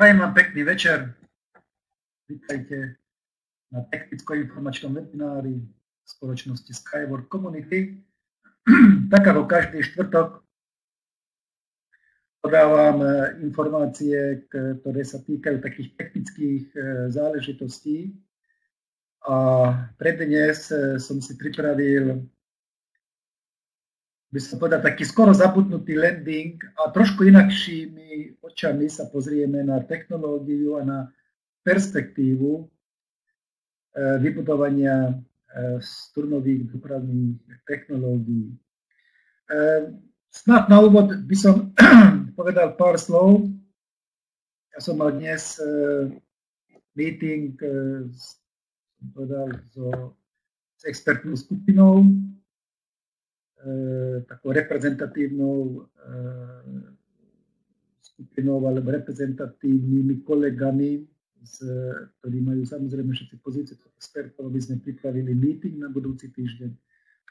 Prajem vám pekný večer. Vítajte na technicko-informačnom webinári spoločnosti Skyward Community. tak ako každý štvrtok podávam e, informácie, ktoré sa týkajú takých technických e, záležitostí. A pre dnes e, som si pripravil by som povedal, taký skoro zabudnutý landing a trošku inakšími očami sa pozrieme na technológiu a na perspektívu eh, vybudovania eh, strunových dopravných technológií. Eh, snad na úvod by som povedal pár slov. Ja som mal dnes meeting s, povedal, so, s expertnou skupinou E, takou reprezentatívnou e, skupinou alebo reprezentatívnymi kolegami, ktorí majú samozrejme všetci pozície expertov, aby sme pripravili meeting na budúci týždeň.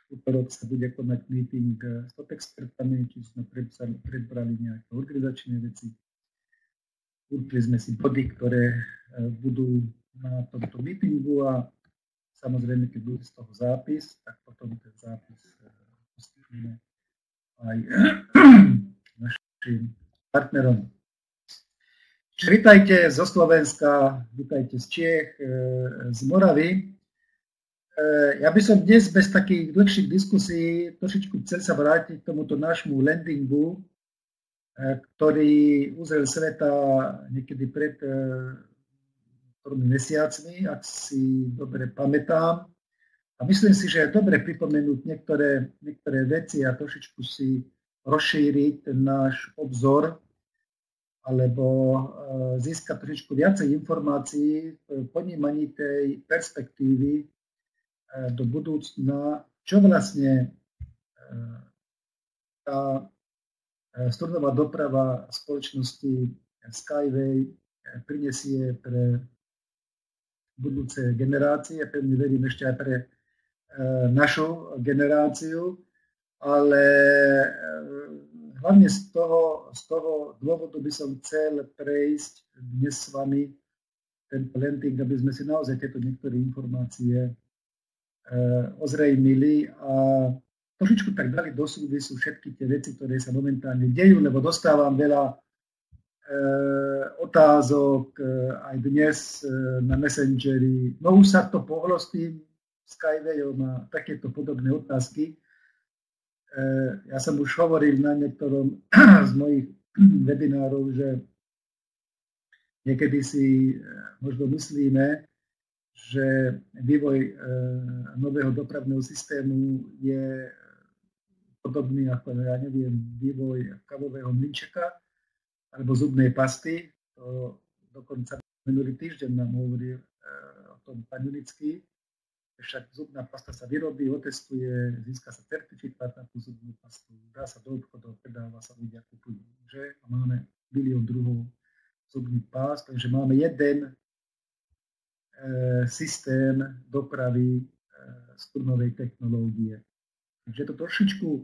Útorok sa bude konať meeting s top expertami, či sme predbrali nejaké organizačné veci. Určili sme si body, ktoré e, budú na tomto meetingu a samozrejme, keď bude z toho zápis, tak potom ten zápis poskytneme aj našim partnerom. Vítajte zo Slovenska, vítajte z Čiech, e, z Moravy. E, ja by som dnes bez takých dlhších diskusí trošičku chcel sa vrátiť k tomuto nášmu landingu, e, ktorý uzrel sveta niekedy pred mesiacmi, ak si dobre pamätám. A myslím si, že je dobre pripomenúť niektoré, niektoré veci a trošičku si rozšíriť náš obzor alebo e, získať trošičku viacej informácií v ponímaní tej perspektívy e, do budúcna, čo vlastne e, tá strunová doprava spoločnosti Skyway prinesie pre budúce generácie. Pevne verím ešte aj pre našu generáciu, ale e, hlavne z toho, z toho dôvodu by som chcel prejsť dnes s vami ten planting, aby sme si naozaj tieto niektoré informácie e, ozrejmili a trošičku tak dali do súvisu všetky tie veci, ktoré sa momentálne dejú, lebo dostávam veľa otázok aj dnes na Messengeri. No už sa to pohlo s tým, Skywayom a takéto podobné otázky. E, ja som už hovoril na niektorom z mojich webinárov, že niekedy si e, možno myslíme, že vývoj e, nového dopravného systému je podobný ako, ja neviem, vývoj kavového mlinčeka alebo zubnej pasty. To dokonca minulý týždeň nám hovoril o tom pán Unický, však zubná pasta sa vyrobí, otestuje, získa sa certifikát na tú zubnú pastu, dá sa do obchodov, predáva sa, ľudia kupujú. Že? A máme milión druhov zubných pás, takže máme jeden e, systém dopravy e, strunovej technológie. Takže je to trošičku e,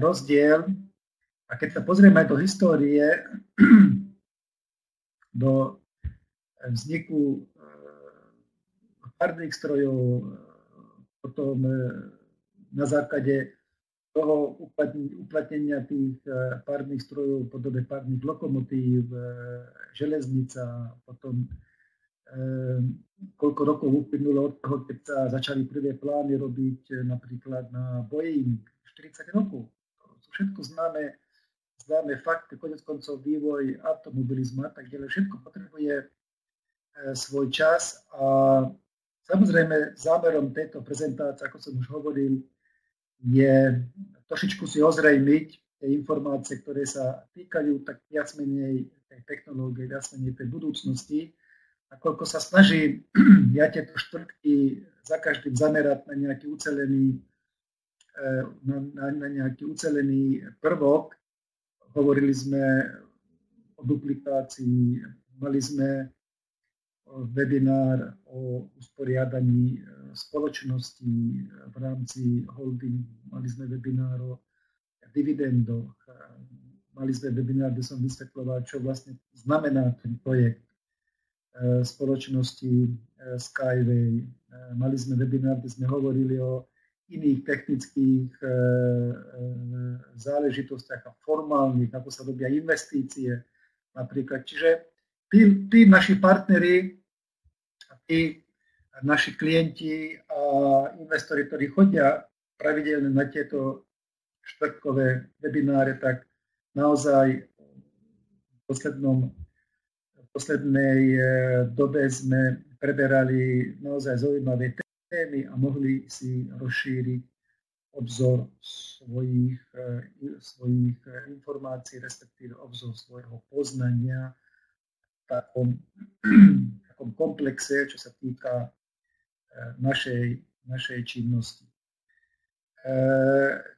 rozdiel. A keď sa pozrieme aj do histórie, do vzniku párnych strojov, potom e, na základe toho uplatnenia tých e, párnych strojov v podobe párnych lokomotív, e, železnica, potom koľko rokov uplynulo od toho, keď sa začali prvé plány robiť napríklad na Boeing, 40 rokov. To sú všetko známe, známe fakty, konec koncov vývoj automobilizmu a tak ďalej. Všetko potrebuje svoj čas a Samozrejme, zámerom tejto prezentácie, ako som už hovoril, je trošičku si ozrejmiť tie informácie, ktoré sa týkajú tak viac menej tej technológie, viac menej tej budúcnosti. A koľko sa snažím ja tieto štvrtky za každým zamerať na nejaký ucelený, eh, na, na, na nejaký ucelený prvok. Hovorili sme o duplikácii, mali sme webinár o usporiadaní e, spoločnosti e, v rámci holdingu. Mali sme webinár o dividendoch, mali sme webinár, kde som vysvetloval, čo vlastne znamená ten projekt e, spoločnosti Skyway. Mali sme webinár, kde sme hovorili o iných technických záležitostiach a formálnych, ako sa robia investície napríklad. Čiže tí, tí naši partneri tí naši klienti a investori, ktorí chodia pravidelne na tieto štvrtkové webináre, tak naozaj v, poslednom, v poslednej eh, dobe sme preberali naozaj zaujímavé témy a mohli si rozšíriť obzor svojich, eh, svojich eh, informácií, respektíve obzor svojho poznania v takom, takom komplexe, čo sa týka našej, našej činnosti.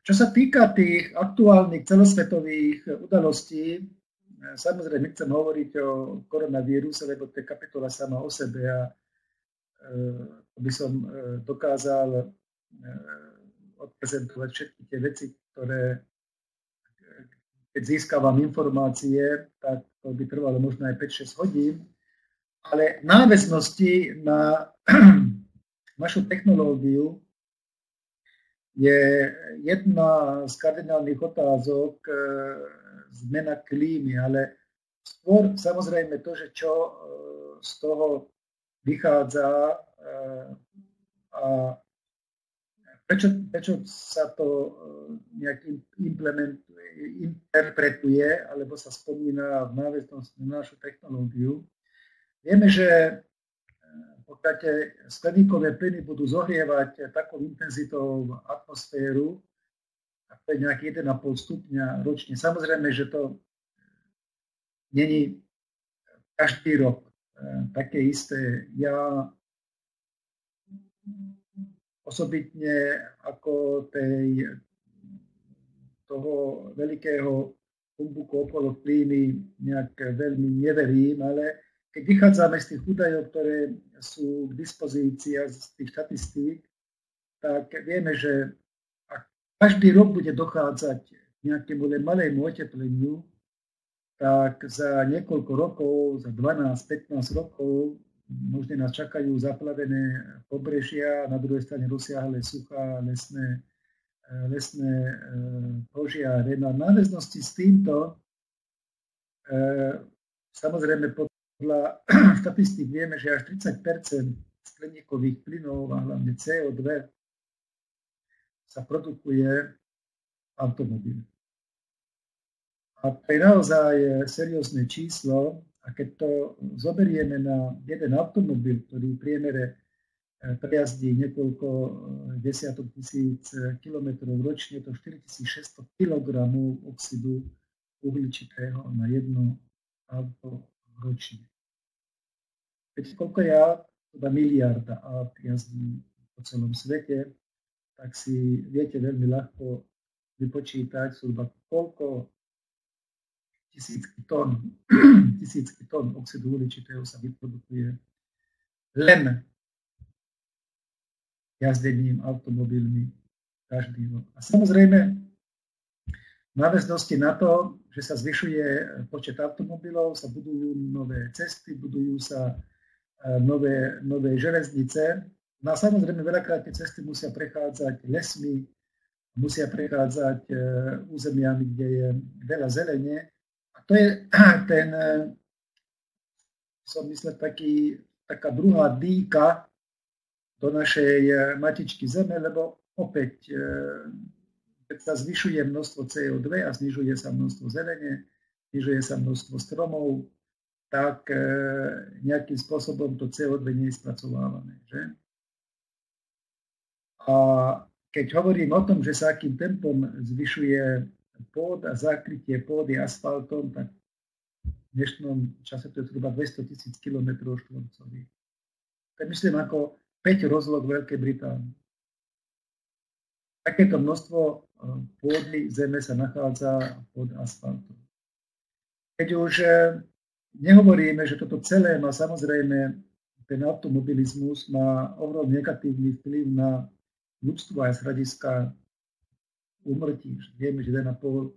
Čo sa týka tých aktuálnych celosvetových udalostí, samozrejme chcem hovoriť o koronavíruse, lebo to je kapitola sama o sebe a by som dokázal odprezentovať všetky tie veci, ktoré keď získavam informácie, tak to by trvalo možno aj 5-6 hodín, ale náväznosti na našu technológiu je jedna z kardinálnych otázok e, zmena klímy, ale skôr samozrejme to, že čo e, z toho vychádza e, a prečo, prečo sa to nejak implementuje, interpretuje alebo sa spomína v náväznosti na našu technológiu. Vieme, že podstate skleníkové plyny budú zohrievať takou intenzitou atmosféru, to je nejaký 1,5 stupňa ročne. Samozrejme, že to není každý rok e, také isté. Ja osobitne ako tej, toho veľkého humbuku okolo klímy nejak veľmi neverím, ale keď vychádzame z tých údajov, ktoré sú k dispozícii a z tých štatistík, tak vieme, že ak každý rok bude dochádzať k nejakému len malému otepleniu, tak za niekoľko rokov, za 12-15 rokov, možno nás čakajú zaplavené pobrežia, na druhej strane rozsiahle suchá lesné, lesné e, požiare. Na náväznosti s týmto e, samozrejme podľa štatistík vieme, že až 30% skleníkových plynov a hlavne CO2 sa produkuje automobil. A to je naozaj seriózne číslo a keď to zoberieme na jeden automobil, ktorý v priemere eh, prejazdí niekoľko eh, desiatok tisíc kilometrov ročne, to 4600 kg oxidu uhličitého na jedno auto ročne. Viete, koľko ja, teda miliarda aut jazdí po celom svete, tak si viete veľmi ľahko vypočítať zhruba koľko? Tisícky tón, tisícky tón oxidu uhličitého sa vyprodukuje len jazdením automobilmi každý rok. A samozrejme, v náväznosti na to, že sa zvyšuje počet automobilov, sa budujú nové cesty, budujú sa nové, nové železnice. No a samozrejme veľakrát tie cesty musia prechádzať lesmi, musia prechádzať e, územiami, kde je veľa zelene. A to je ten, e, som myslel, taký, taká druhá dýka do našej e, matičky Zeme, lebo opäť, keď sa zvyšuje množstvo CO2 a znižuje sa množstvo zelene, znižuje sa množstvo stromov, tak e, nejakým spôsobom to CO2 nie je spracovávané. Že? A keď hovorím o tom, že sa akým tempom zvyšuje pôd a zakrytie pôdy asfaltom, tak v dnešnom čase to je zhruba 200 tisíc km štvorcových. To myslím ako 5 rozlok Veľkej Británie. Takéto množstvo e, pôdy zeme sa nachádza pod asfaltom. Keď už e, Nehovoríme, že toto celé má samozrejme, ten automobilizmus má ohromne negatívny vplyv na ľudstvo aj z hľadiska úmrtí. Vieme, že 1,5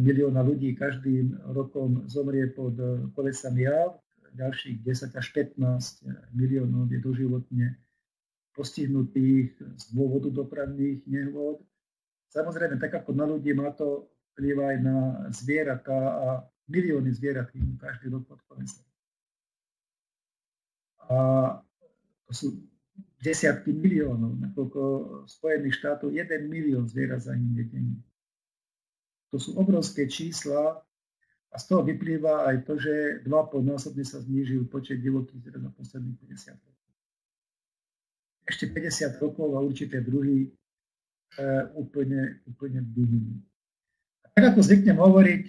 milióna ľudí každým rokom zomrie pod kolesami aut, ďalších 10 až 15 miliónov je doživotne postihnutých z dôvodu dopravných nehôd. Samozrejme, tak ako na ľudí má to vplyv aj na zvieratá a milióny zvierat každý rok pod kolesom. A to sú desiatky miliónov, nakoľko Spojených štátov 1 milión zvierat za ním denne. To sú obrovské čísla a z toho vyplýva aj to, že 2,5 násobne sa znížil počet divokých zvierat za posledných 50 rokov. Ešte 50 rokov a určité druhy e, úplne, úplne vyhnú. Tak ako zvyknem hovoriť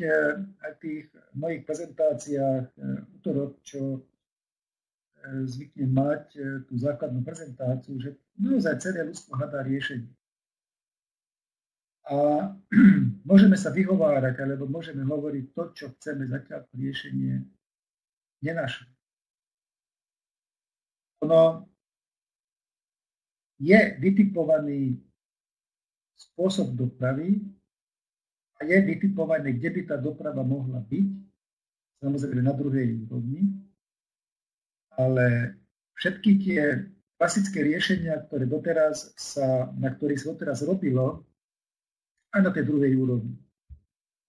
aj v tých mojich prezentáciách útorok, čo zvyknem mať e, tú základnú prezentáciu, že naozaj celé ľudstvo hľadá riešenie. A môžeme sa vyhovárať, alebo môžeme hovoriť to, čo chceme, zatiaľ to riešenie nenašli. Ono je vytipovaný spôsob dopravy a je vytipované, kde by tá doprava mohla byť, samozrejme na druhej úrovni, ale všetky tie klasické riešenia, ktoré doteraz sa, na ktorých sa doteraz robilo, aj na tej druhej úrovni.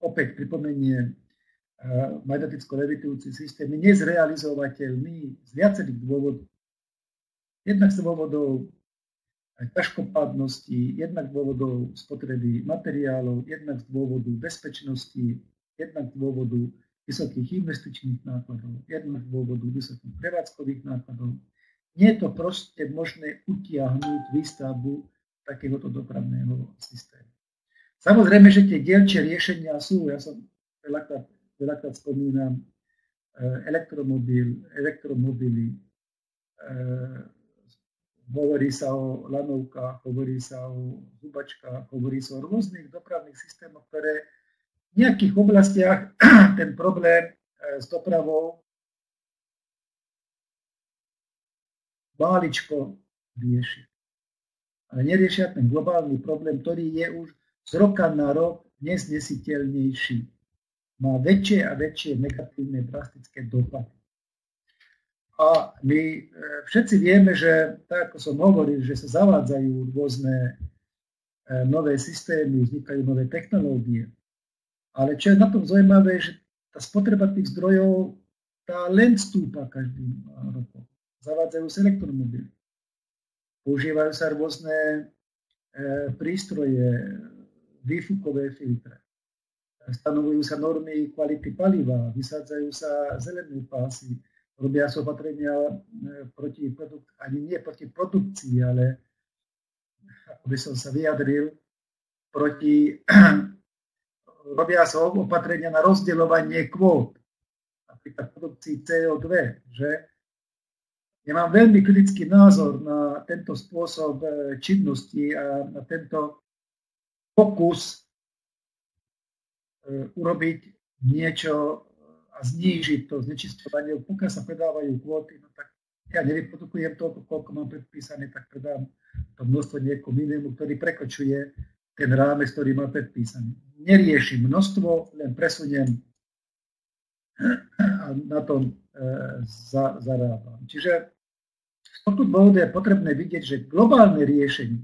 Opäť pripomenie uh, magneticko-levitujúci systém je nezrealizovateľný z viacerých dôvodov. Jednak z dôvodov ťažkopádnosti, jednak z dôvodov spotreby materiálov, jednak z dôvodu bezpečnosti, jednak z dôvodu vysokých investičných nákladov, jednak z dôvodu vysokých prevádzkových nákladov. Nie je to proste možné utiahnuť výstavbu takéhoto dopravného systému. Samozrejme, že tie dielčie riešenia sú, ja som veľakrát, veľakrát spomínam, eh, elektromobil, elektromobily, eh, hovorí sa o lanovkách, hovorí sa o zubačkách, hovorí sa o rôznych dopravných systémoch, ktoré v nejakých oblastiach ten problém eh, s dopravou máličko rieši. Ale neriešia ten globálny problém, ktorý je už z roka na rok neznesiteľnejší. Má väčšie a väčšie negatívne drastické dopady. A my eh, všetci vieme, že tak ako som hovoril, že sa zavádzajú rôzne eh, nové systémy, vznikajú nové technológie. Ale čo je na tom zaujímavé, že tá spotreba tých zdrojov tá len stúpa každým rokom. Zavádzajú sa elektromobily. Používajú sa rôzne e, prístroje, výfukové filtre. Stanovujú sa normy kvality paliva, vysádzajú sa zelené pásy, robia sa opatrenia e, proti produk- ani nie proti produkcii, ale ako by som sa vyjadril, proti robia sa opatrenia na rozdeľovanie kvót, napríklad produkcii CO2, že ja mám veľmi kritický názor na tento spôsob e, činnosti a na tento pokus e, urobiť niečo a znížiť to znečistovanie. Pokiaľ sa predávajú kvóty, no tak ja nevyprodukujem toľko, koľko mám predpísané, tak predám to množstvo niekomu inému, ktorý prekočuje ten rámec, ktorý má predpísaný neriešim množstvo, len presuniem a na tom e, za, zarábam. Čiže z tohto dôvodu je potrebné vidieť, že globálne riešenie,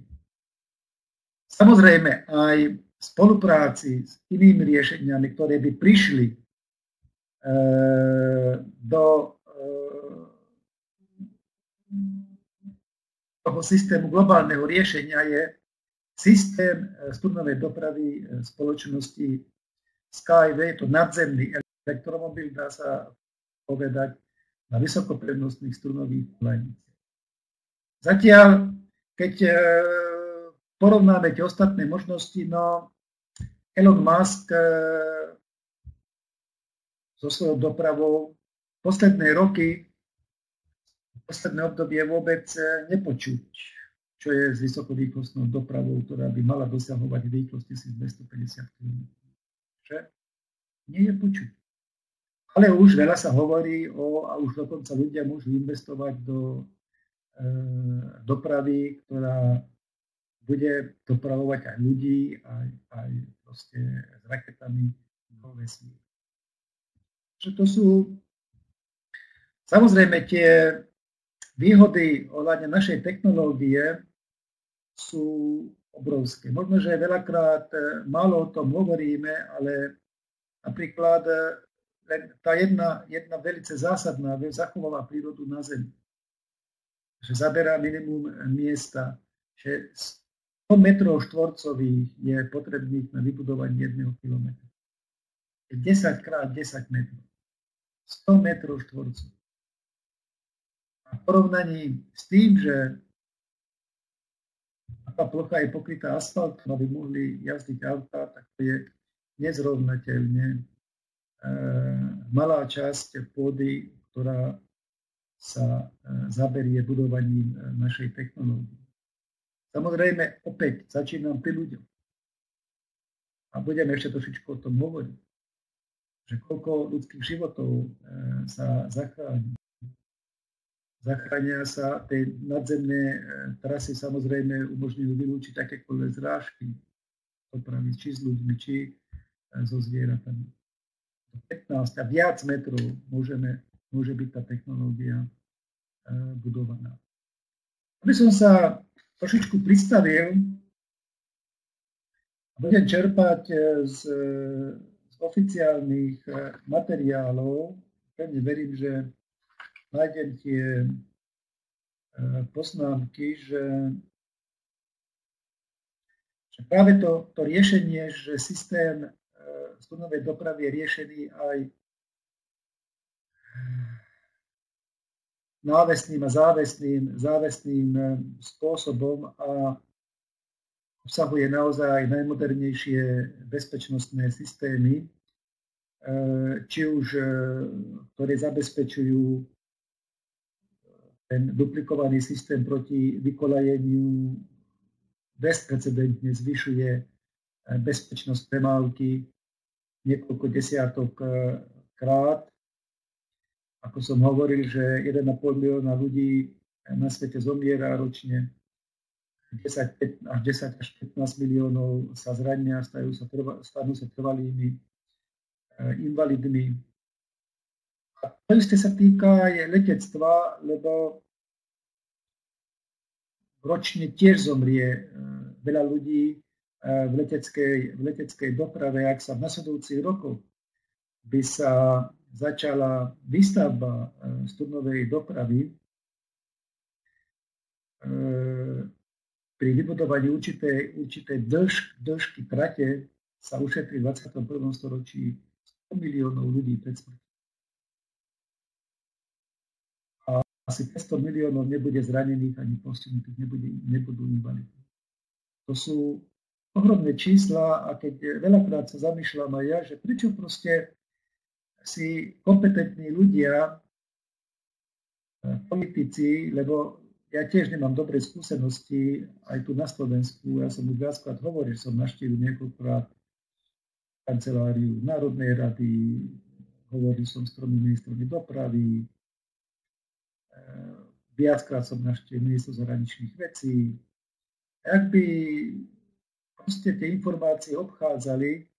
samozrejme aj v spolupráci s inými riešeniami, ktoré by prišli do e, toho systému globálneho riešenia je Systém eh, strunovej dopravy eh, spoločnosti Skyway, to nadzemný elektromobil, dá sa povedať, na vysokoprednostných strunových koleniciach. Zatiaľ, keď eh, porovnáme tie ostatné možnosti, no Elon Musk so svojou dopravou posledné roky, posledné obdobie vôbec nepočuť čo je s vysokorýchlostnou dopravou, ktorá by mala dosahovať rýchlosť 1250 km. Že? Nie je počuť. Ale už veľa sa hovorí o, a už dokonca ľudia môžu investovať do e, dopravy, ktorá bude dopravovať aj ľudí, aj, aj proste s raketami vesmír. Že to sú samozrejme tie výhody ohľadne našej technológie sú obrovské. Možno, že veľakrát e, málo o tom hovoríme, ale napríklad e, len tá jedna, jedna velice zásadná vec zachovala prírodu na Zemi. Že zaberá minimum miesta, že 100 metrov štvorcových je potrebných na vybudovanie jedného kilometra. 10 krát 10 metrov. 100 metrov štvorcových. A v porovnaní s tým, že tá plocha je pokrytá asfaltom, aby mohli jazdiť auta, tak to je nezrovnateľne e, malá časť pôdy, ktorá sa e, zaberie budovaním e, našej technológie. Samozrejme, opäť začínam pri ľuďom. A budeme ešte trošičku o tom hovoriť, že koľko ľudských životov sa zachráni Zachránia sa tie nadzemné e, trasy, samozrejme umožňujú vylúčiť akékoľvek zrážky dopravy, či s ľuďmi, či e, so zvieratami. 15 a viac metrov môžeme, môže byť tá technológia e, budovaná. Aby som sa trošičku pristavil, budem čerpať z oficiálnych materiálov. Pevne verím, že nájdem tie e, poznámky, že, že práve to, to riešenie, že systém stunovej e, dopravy je riešený aj návesným a závesným, závesným spôsobom a obsahuje naozaj najmodernejšie bezpečnostné systémy, či už ktoré zabezpečujú ten duplikovaný systém proti vykolajeniu bezprecedentne zvyšuje eh, bezpečnosť premávky niekoľko desiatok krát. Ako som hovoril, že 1,5 milióna ľudí na svete zomiera ročne, 10, až 10 až 15 miliónov sa zrania, stajú sa, stanú sa trvalými invalidmi. A to isté sa týka aj letectva, lebo ročne tiež zomrie e, veľa ľudí e, v leteckej, v leteckej doprave, ak sa v nasledujúcich rokoch by sa začala výstavba studnovej dopravy, pri vybudovaní určitej, určitej dĺž, dĺžky trate sa ušetrí v 21. storočí 100 miliónov ľudí pred smrťou. asi 500 miliónov nebude zranených ani postihnutých, nebudú invalidi. To sú ohromné čísla a keď veľakrát sa zamýšľam aj ja, že prečo proste si kompetentní ľudia, eh, politici, lebo ja tiež nemám dobré skúsenosti aj tu na Slovensku, ja som už viackrát hovoril, som naštívil niekoľkokrát kanceláriu Národnej rady, hovoril som s tromi ministrami dopravy, viackrát som navštívil ministro zahraničných vecí. Ak by proste tie informácie obchádzali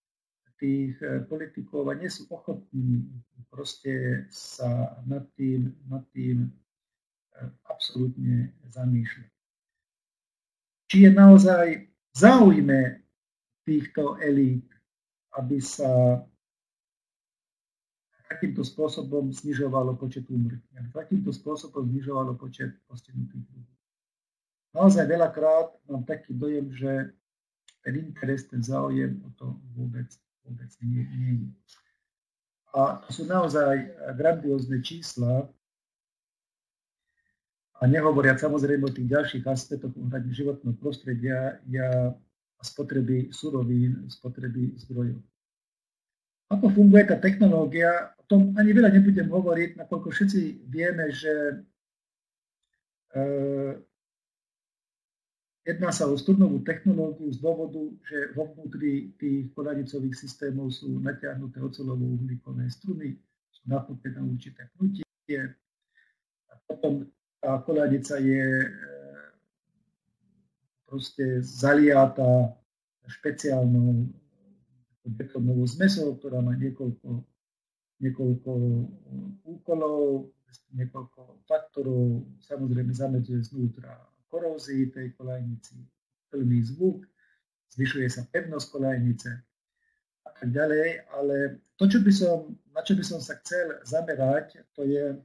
tých eh, politikov a nie sú ochotní proste sa nad tým, nad tým absolútne zamýšľať. Či je naozaj záujme týchto elít, aby sa takýmto spôsobom znižovalo počet úmrtí. Takýmto spôsobom znižovalo počet postihnutých ľudí. Naozaj veľakrát mám taký dojem, že ten interes, ten záujem o to vôbec, vôbec nie, nie je. A to sú naozaj grandiózne čísla, a nehovoriac samozrejme o tých ďalších aspektoch ohľadne životného prostredia a spotreby surovín, spotreby zdrojov. Ako funguje tá technológia, o tom ani veľa nebudem hovoriť, nakoľko všetci vieme, že e, jedná sa o studnovú technológiu z dôvodu, že vo vnútri tých kodanicových systémov sú natiahnuté ocelovo-uhlíkové struny, sú napnuté na určité pnutie. Potom tá kolanica je e, proste zaliata špeciálnou betónovou zmesou, ktorá má niekoľko, niekoľko úkolov, niekoľko faktorov, samozrejme zamedzuje znútra korózii tej kolajnici, plný zvuk, zvyšuje sa pevnosť kolajnice a tak ďalej, ale to, čo by som, na čo by som sa chcel zamerať, to je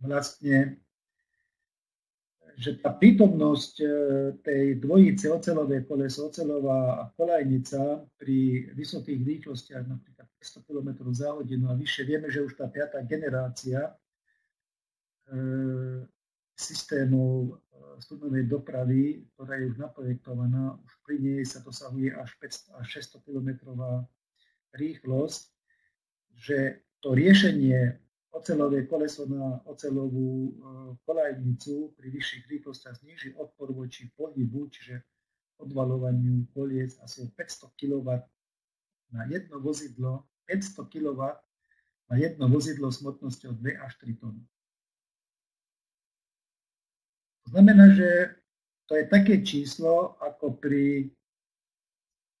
vlastne že tá prítomnosť e, tej dvojice ocelové koleso, ocelová kolajnica pri vysokých rýchlostiach, napríklad 500 km za hodinu a vyššie, vieme, že už tá piatá generácia e, systémov e, studnovej dopravy, ktorá je už naprojektovaná, už pri nej sa dosahuje až 500 až 600 km rýchlosť, že to riešenie ocelové koleso na ocelovú e, kolajnicu pri vyšších rýchlostiach zniží odpor voči pohybu, čiže odvalovaniu koliec asi o 500 kW na jedno vozidlo, 500 kW na jedno vozidlo s hmotnosťou 2 až 3 tony. To znamená, že to je také číslo ako pri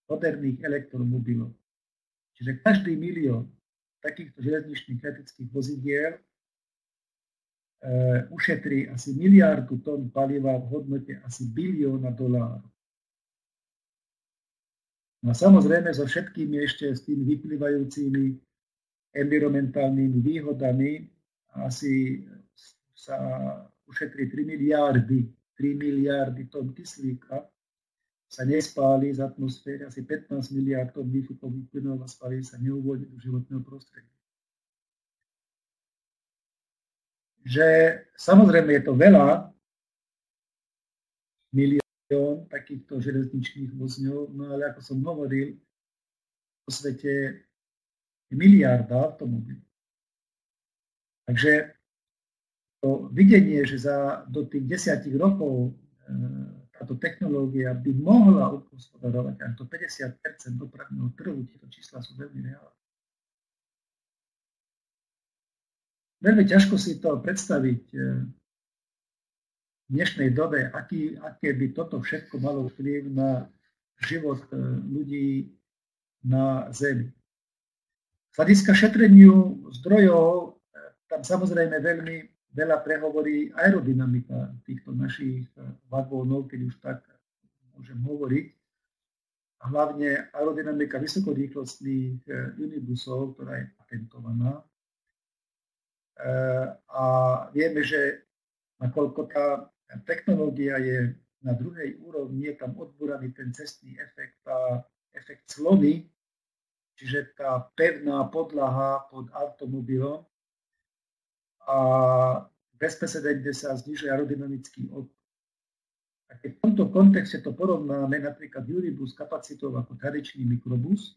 moderných elektromobiloch. Čiže každý milión takýchto železničných leteckých vozidiel e, ušetrí asi miliardu tón paliva v hodnote asi bilióna dolárov. No a samozrejme so všetkými ešte s tými vyplývajúcimi environmentálnymi výhodami asi sa ušetrí 3 miliardy, 3 miliardy tón kyslíka, sa nespáli z atmosféry, asi 15 miliard tón výfukových plynov a spáli sa neuvoľne do životného prostredia. Že samozrejme je to veľa, milión takýchto železničných vozňov, no ale ako som hovoril, vo svete je miliarda automobilov. Takže to videnie, že za, do tých desiatich rokov e, táto technológia by mohla obhospodarovať až do 50 dopravného trhu, tieto čísla sú veľmi reálne. Veľmi ťažko si to predstaviť eh, v dnešnej dobe, aký, aké by toto všetko malo vplyv na život eh, ľudí na Zemi. Z hľadiska šetreniu zdrojov, eh, tam samozrejme veľmi veľa prehovorí aerodynamika týchto našich eh, vagónov, keď už tak môžem hovoriť. A hlavne aerodynamika vysokorýchlostných eh, unibusov, ktorá je patentovaná. Eh, a vieme, že nakoľko tá technológia je na druhej úrovni, je tam odbúraný ten cestný efekt, tá efekt slony, čiže tá pevná podlaha pod automobilom, a bezprecedentne sa znižuje aerodynamický odpor. A keď v tomto kontexte to porovnáme napríklad Juribus kapacitou ako tradičný mikrobus,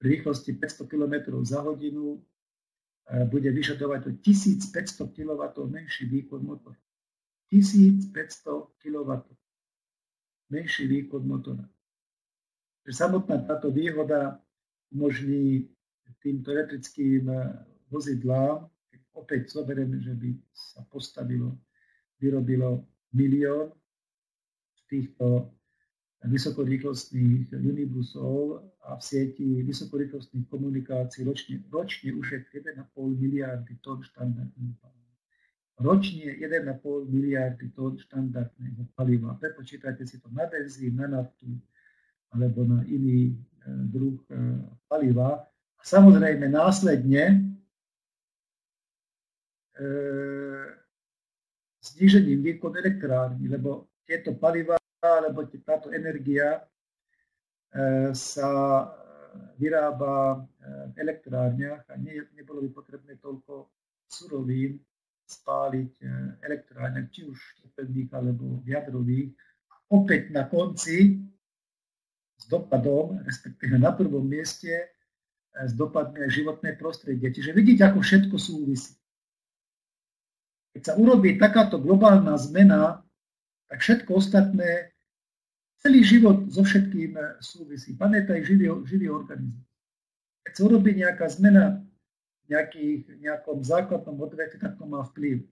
pri rýchlosti 500 km za hodinu e, bude vyžadovať o 1500 kW menší výkon motora. 1500 kW menší výkon motora. Že samotná táto výhoda umožní týmto elektrickým e, vozidlám opäť zoberieme, že by sa postavilo, vyrobilo milión týchto vysokorýchlostných unibusov a v sieti vysokorýchlostných komunikácií ročne, ročne ušetrí 1,5 miliardy tón štandardného paliva. Ročne 1,5 miliardy tón štandardného paliva. Prepočítajte si to na benzín, na naftu alebo na iný e, druh e, paliva. A samozrejme následne znížením výkonu elektrárny, lebo tieto paliva alebo táto energia e, sa vyrába v elektrárniach a ne, nebolo by potrebné toľko surovín spáliť v elektrárniach, či už tepelných alebo jadrových. Opäť na konci s dopadom, respektíve na prvom mieste, e, s dopadmi aj životné prostredie. Čiže vidíte, ako všetko súvisí. Keď sa urobí takáto globálna zmena, tak všetko ostatné, celý život so všetkým súvisí. Pamätaj živý, živý organizmus. Keď sa urobí nejaká zmena v nejakom základnom odvete, tak to má vplyv.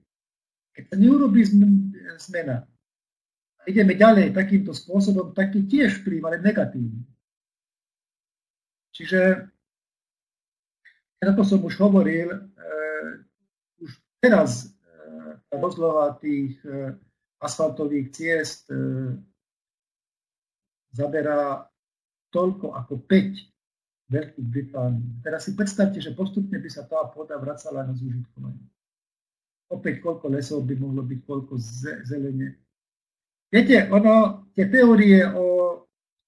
Keď sa neurobí zmena, a ideme ďalej takýmto spôsobom, taký tiež vplyv, ale negatívny. Čiže, ako som už hovoril, e, už teraz rozloha tých e, asfaltových ciest e, zaberá toľko ako 5 Veľkých Británii. Teraz si predstavte, že postupne by sa tá pôda vracala na zúžitkovanie. Opäť koľko lesov by mohlo byť, koľko zelene. Viete, ono, tie teórie o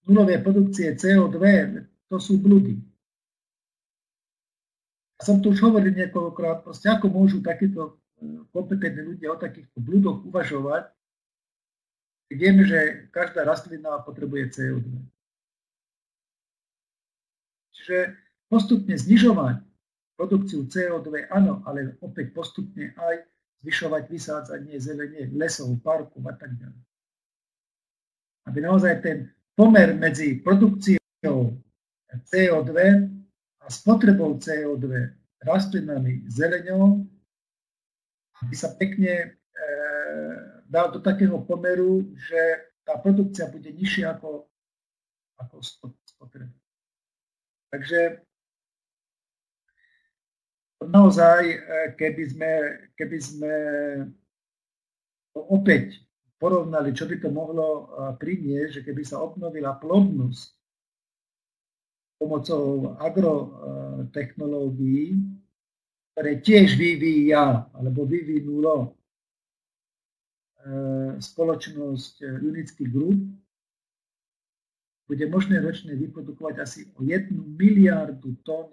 nulovej produkcie CO2, to sú blúdy. Som tu už hovoril niekoľkokrát, proste ako môžu takíto e, kompetentní ľudia o takýchto blúdoch uvažovať, vieme, že každá rastlina potrebuje CO2. Čiže postupne znižovať produkciu CO2, áno, ale opäť postupne aj zvyšovať vysádzanie zelenie lesov, parkov a tak ďalej. Aby naozaj ten pomer medzi produkciou CO2 a spotrebou CO2 rastlinami, zeleňou, aby sa pekne e, dal do takého pomeru, že tá produkcia bude nižšia ako, ako spotreba. Takže naozaj, e, keby sme, keby sme opäť porovnali, čo by to mohlo e, priniesť, že keby sa obnovila plodnosť pomocou agrotechnológií, ktoré tiež vyvíja alebo vyvinulo e, spoločnosť Unický Group, bude možné ročne vyprodukovať asi o 1 miliardu tón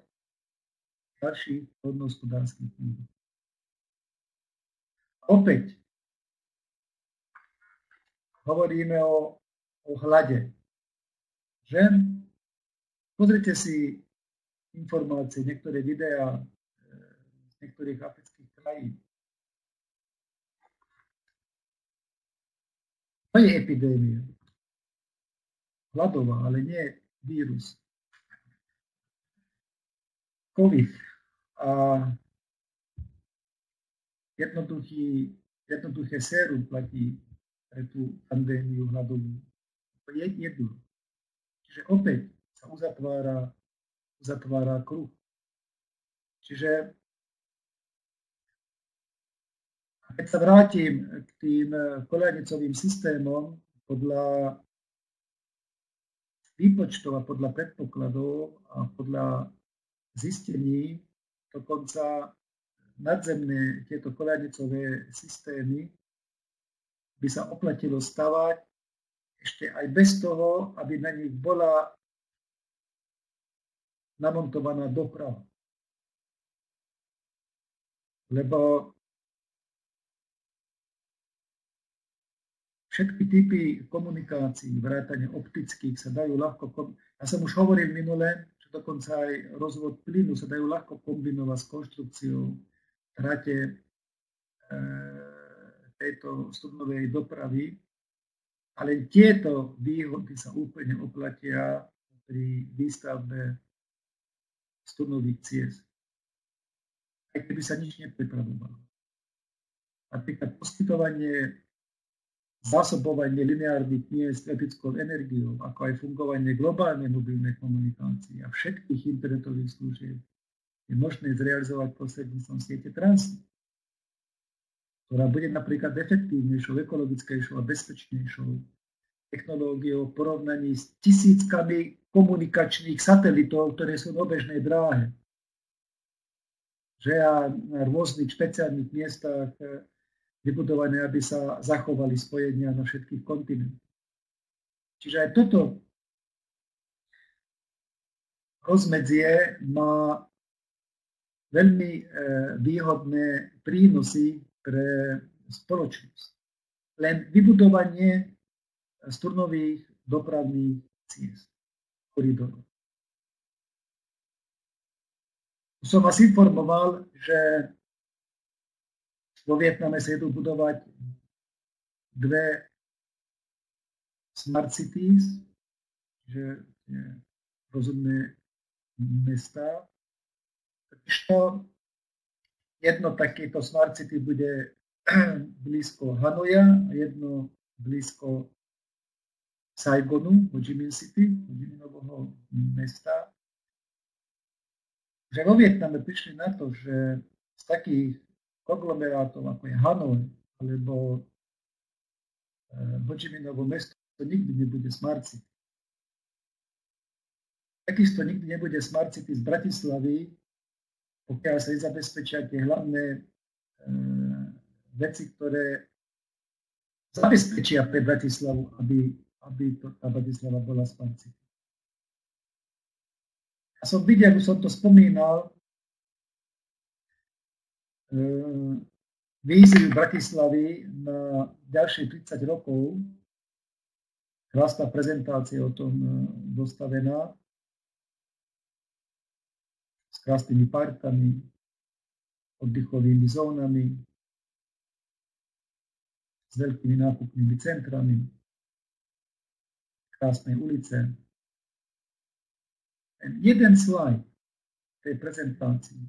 ďalších poľnohospodárských pôd. Opäť hovoríme o, o hlade. Že? Pozrite si informácie, niektoré videá e, niektorých afrických krajín. To je epidémia hladová, ale nie vírus. COVID a jednoduchý, jednoduché sérum platí pre tú pandémiu hladovú. To je jedno. Čiže opäť sa uzatvára, uzatvára kruh. Čiže keď sa vrátim k tým koľajnicovým systémom, podľa výpočtov a podľa predpokladov a podľa zistení dokonca nadzemné tieto koľajnicové systémy by sa oplatilo stavať ešte aj bez toho, aby na nich bola namontovaná doprava. Lebo všetky typy komunikácií, vrátane optických, sa dajú ľahko... Ja som už hovoril minule, že dokonca aj rozvod plynu sa dajú ľahko kombinovať s konštrukciou trate e, tejto studnovej dopravy, ale tieto výhody sa úplne oplatia pri výstavbe studnových ciest. Aj keby sa nič nepripravovalo. Napríklad poskytovanie zásobovanie lineárnych miest etickou energiou, ako aj fungovanie globálnej mobilnej komunikácie a všetkých internetových služieb je možné zrealizovať prostredníctvom siete Transnet, ktorá bude napríklad efektívnejšou, ekologickejšou a bezpečnejšou technológiou v porovnaní s tisíckami komunikačných satelitov, ktoré sú na bežnej dráhe. Že ja na rôznych špeciálnych miestach vybudované, aby sa zachovali spojenia na všetkých kontinentoch. Čiže aj toto rozmedzie má veľmi e, výhodné prínosy pre spoločnosť. Len vybudovanie sturnových dopravných ciest, koridorov. Som vás informoval, že vo Vietname sa idú budovať dve smart cities, že rozumné mesta. Totižto jedno takéto smart city bude blízko Hanoja a jedno blízko Saigonu, Ho Chi Minh City, Ho Chi Minhového mesta. že vo Vietname prišli na to, že z takých konglomerátov ako je Hanoi alebo eh, Ho Chi Minhovo mesto to nikdy nebude Smart City. Takisto nikdy nebude Smart City z Bratislavy, pokiaľ sa nezabezpečia tie hlavné e, veci, ktoré zabezpečia pre Bratislavu, aby, aby to, tá Bratislava bola Smart City. Ja som videl, už som to spomínal, výzvy Bratislavy na ďalšie 30 rokov. Krásna prezentácia o tom e, dostavená. S krásnymi parkami, oddychovými zónami, s veľkými nákupnými centrami, krásnej ulice, jeden slajd tej prezentácii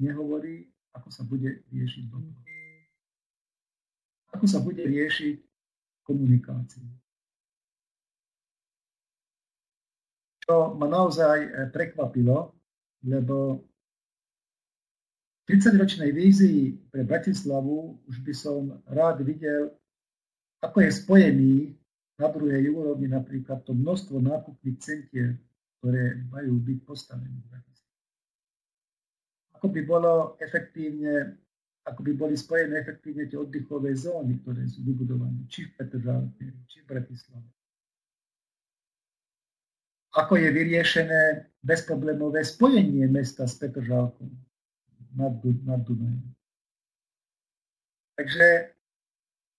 nehovorí, ako sa bude riešiť doprava. Ako sa bude riešiť komunikácia. Čo ma naozaj eh, prekvapilo, lebo v 30-ročnej vízii pre Bratislavu už by som rád videl, ako je spojený na druhej úrovni napríklad to množstvo nákupných centier ktoré majú byť postavené v Ako by bolo efektívne, ako by boli spojené efektívne tie oddychové zóny, ktoré sú vybudované, či v Petržalke, či v Bratislave. Ako je vyriešené bezproblémové spojenie mesta s Petržalkou nad, nad Dunajom. Takže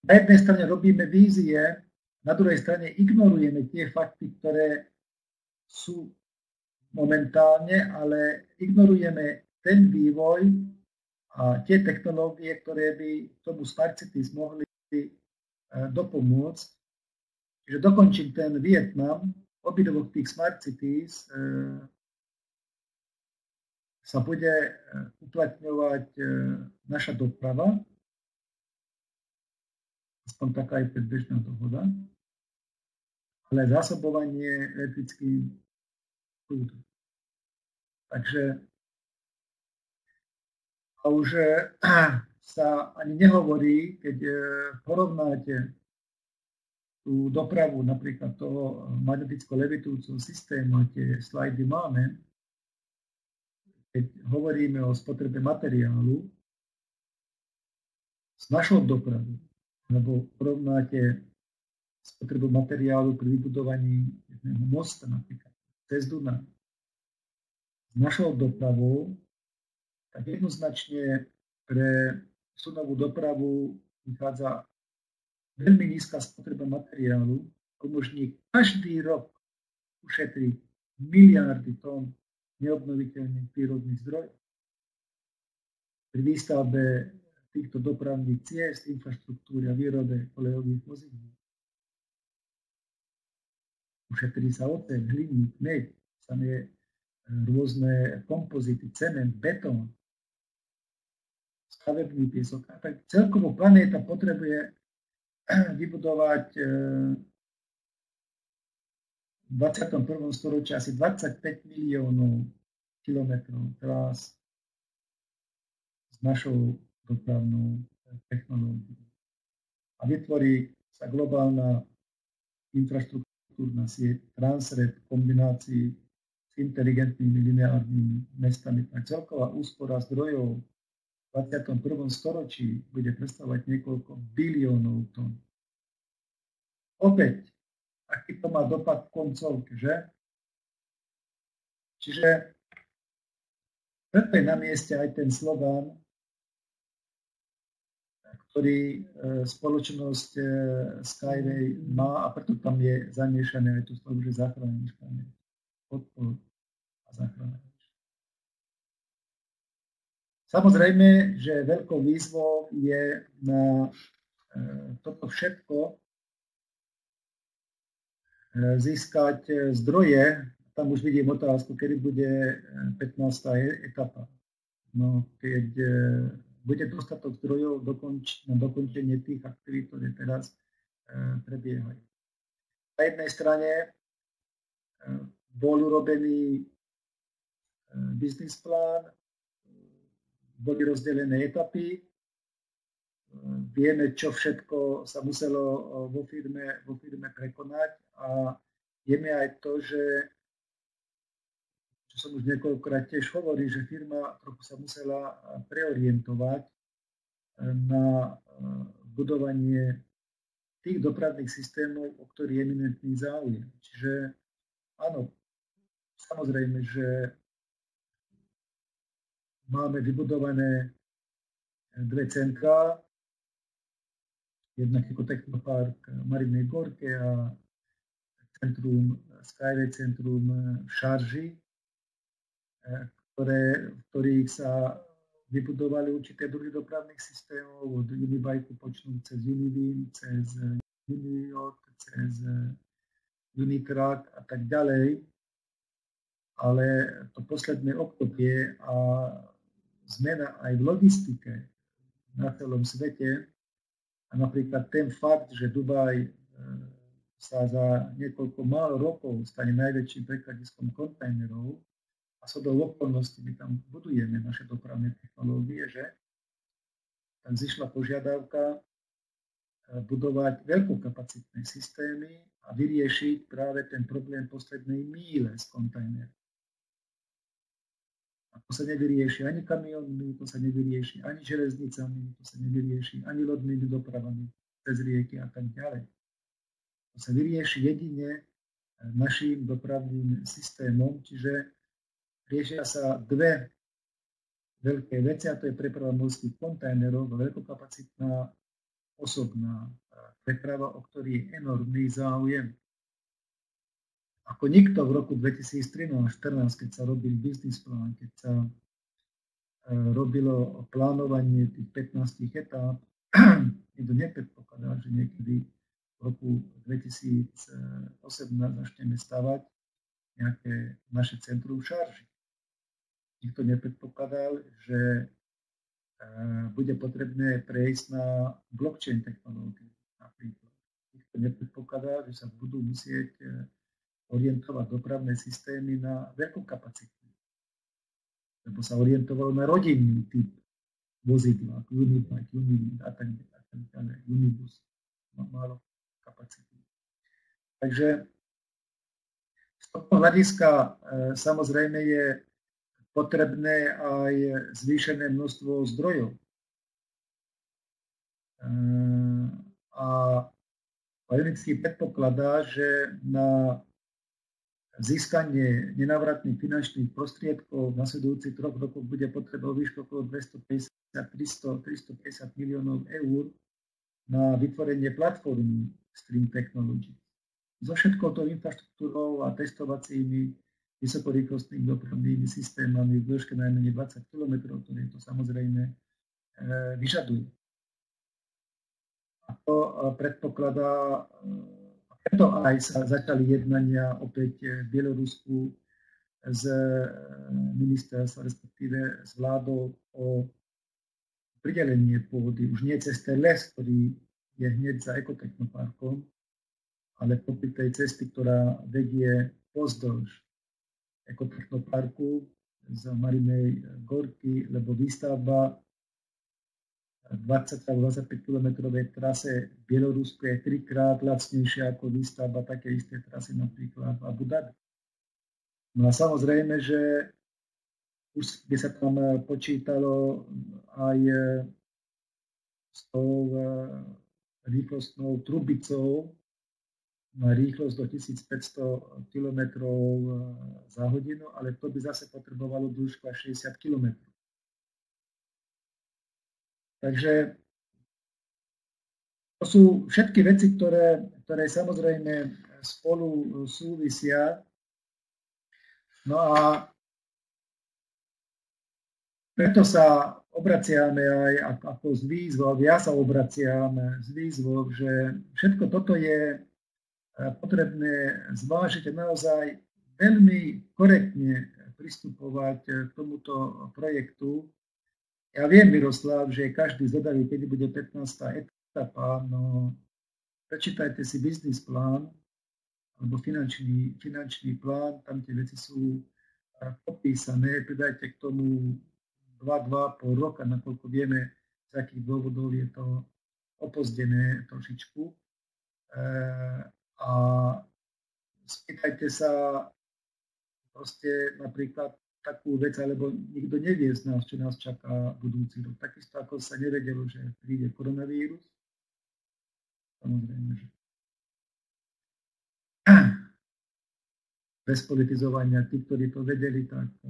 na jednej strane robíme vízie, na druhej strane ignorujeme tie fakty, ktoré sú momentálne, ale ignorujeme ten vývoj a tie technológie, ktoré by tomu Smart Cities mohli eh, dopomôcť. Čiže dokončím ten Vietnam, obidvoch tých Smart Cities eh, sa bude eh, uplatňovať naša doprava, aspoň taká je predbežná dohoda, ale zásobovanie elektrickým prúdom. Takže už sa ani nehovorí, keď e, porovnáte tú dopravu napríklad toho magneticko-levitujúceho systému, tie slajdy máme, keď hovoríme o spotrebe materiálu s našou dopravou, alebo porovnáte spotrebu materiálu pri vybudovaní jedného mosta napríklad cez Dunaj s našou dopravou, tak jednoznačne pre sunovú dopravu vychádza veľmi nízka spotreba materiálu, umožní každý rok ušetriť miliardy tón neobnoviteľných prírodných zdrojov. Pri výstavbe týchto dopravných ciest, infraštruktúry a výrobe kolejových vozidel ušetrí sa oceľ, hliník, med, samé e, rôzne kompozity, cement, betón, stavebný piesok. A tak celkovo planéta potrebuje vybudovať e, v 21. storočí asi 25 miliónov kilometrov trás s našou dopravnou technológiou. A vytvorí sa globálna infraštruktúra štruktúrna sieť Transrep v kombinácii s inteligentnými lineárnymi mestami. Tak celková úspora zdrojov 21. storočí bude predstavovať niekoľko biliónov tón. Opäť, aký to má dopad v koncovke, že? Čiže preto je na mieste aj ten slogán ktorý e, spoločnosť e, Skyway má a preto tam je zamiešané aj to slovo, že záchranný podpor a záchranná Samozrejme, že veľkou výzvou je na e, toto všetko získať zdroje. Tam už vidím otázku, kedy bude 15. etapa. No, keď bude dostatok zdrojov dokonč, na dokončenie tých aktivít, ktoré teraz e, prebiehajú. Na jednej strane e, bol urobený e, biznis plán, boli rozdelené etapy, vieme, čo všetko sa muselo vo firme, vo firme prekonať a vieme aj to, že čo som už niekoľkokrát tiež hovoril, že firma trochu sa musela preorientovať na budovanie tých dopravných systémov, o ktorý je eminentný záujem. Čiže áno, samozrejme, že máme vybudované dve centrá, jednak ako Technopark Marinej Gorke a centrum, Skyway centrum v Šarži, ktoré, v ktorých sa vybudovali určité druhy dopravných systémov, od Unibajku počnúť cez Univim, cez Uniot, cez Unitrack a tak ďalej. Ale to posledné obdobie a zmena aj v logistike na celom svete a napríklad ten fakt, že Dubaj e, sa za niekoľko málo rokov stane najväčším prekladiskom kontajnerov, so do okolností my tam budujeme naše dopravné technológie, že tam zišla požiadavka eh, budovať veľkokapacitné systémy a vyriešiť práve ten problém poslednej míle z kontajnerov. To sa nevyrieši ani kamionmi, to sa nevyrieši ani železnicami, to sa nevyrieši ani lodnými dopravami cez rieky a tak ďalej. To sa vyrieši jedine eh, našim dopravným systémom, čiže riešia sa dve veľké veci, a to je preprava morských kontajnerov, veľkokapacitná osobná preprava, o ktorý je enormný záujem. Ako nikto v roku 2013-2014, keď sa robil biznis plán, keď sa e, robilo plánovanie tých 15 etáp, nikto nepredpokladal, že niekedy v roku 2018 začneme stavať nejaké naše centrum šarži nikto nepredpokladal, že eh, bude potrebné prejsť na blockchain technológiu napríklad. Nikto nepredpokladal, že sa budú musieť eh, orientovať dopravné systémy na veľkokapacitné. Lebo sa orientoval na rodinný typ vozidla, Unibike, Unibike a tak ďalej, Unibus, málo kapacity. Takže z toho hľadiska e, samozrejme je potrebné aj zvýšené množstvo zdrojov. Ehm, a Levnický predpokladá, že na získanie nenávratných finančných prostriedkov v nasledujúcich troch rokoch bude potreba výšku okolo 250-350 miliónov eur na vytvorenie platformy Stream Technology. So všetkou tou infraštruktúrou a testovacími vysokorýchlostnými dopravnými systémami v dĺžke najmenej 20 km, ktoré to samozrejme e, vyžaduje. A to e, predpokladá, a preto aj sa začali jednania opäť v Bielorusku z e, ministerstva, respektíve s vládou o pridelenie pôdy, už nie cez ten les, ktorý je hneď za ekotechnoparkom, ale popri tej cesty, ktorá vedie pozdĺž ekotechnoparku z Marinej Gorky, lebo výstavba 20 25 km trase v Bielorusku je trikrát lacnejšia ako výstavba také isté trasy napríklad v Abu Dhabi. No a samozrejme, že už by sa tam počítalo aj s tou eh, rýchlostnou trubicou, má rýchlosť do 1500 km eh, za hodinu, ale to by zase potrebovalo dĺžku až 60 km. Takže to sú všetky veci, ktoré, ktoré samozrejme spolu súvisia. No a preto sa obraciame aj ako z výzvou, ja sa obraciam z výzvou, že všetko toto je potrebné zvážiť a naozaj veľmi korektne pristupovať k tomuto projektu. Ja viem, Miroslav, že každý zvedavý, kedy bude 15. etapa, no prečítajte si biznis plán alebo finančný, finančný plán, tam tie veci sú popísané, pridajte k tomu 2-2 pol roka, nakoľko vieme, z akých dôvodov je to opozdené trošičku. E, a spýtajte sa proste napríklad takú vec, alebo nikto nevie z nás, čo nás čaká budúci rok. Takisto ako sa nevedelo, že príde koronavírus. Samozrejme, že bez politizovania tí, ktorí to vedeli, tak e,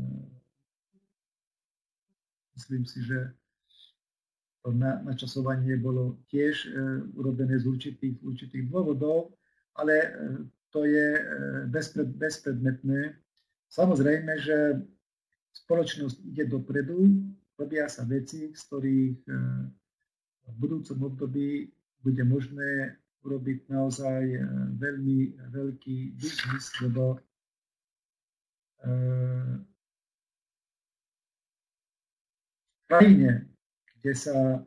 myslím si, že to načasovanie bolo tiež e, urobené z určitých, určitých dôvodov, ale e, to je bezpred, bezpredmetné. Samozrejme, že spoločnosť ide dopredu, robia sa veci, z ktorých v budúcom období bude možné urobiť naozaj veľmi veľký biznis, lebo v krajine, kde sa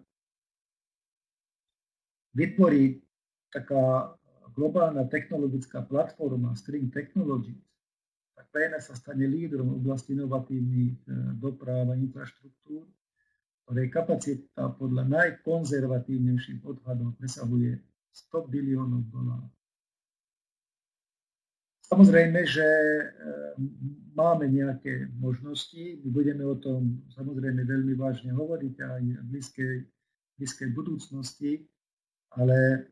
vytvorí taká globálna technologická platforma String Technologies, krajina sa stane lídrom v oblasti inovatívnych e, doprav a infraštruktúr, ktorej kapacita podľa najkonzervatívnejších odhadov presahuje 100 biliónov dolárov. Samozrejme, že e, máme nejaké možnosti, my budeme o tom samozrejme veľmi vážne hovoriť aj v blízkej, blízkej budúcnosti, ale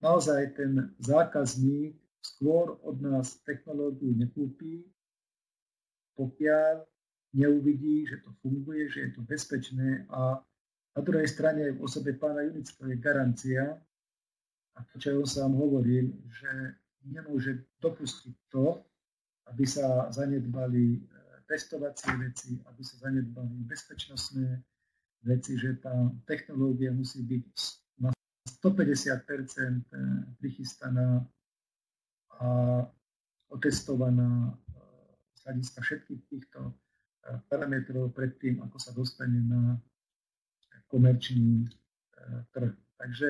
naozaj ten zákazník skôr od nás technológiu nekúpi, pokiaľ neuvidí, že to funguje, že je to bezpečné a na druhej strane v osobe pána Junického je garancia, a to, čo sám hovoril, že nemôže dopustiť to, aby sa zanedbali e, testovacie veci, aby sa zanedbali bezpečnostné veci, že tá technológia musí byť na 150 e, prichystaná a otestovaná e, z hľadiska všetkých týchto parametrov predtým, ako sa dostane na komerčný trh. Takže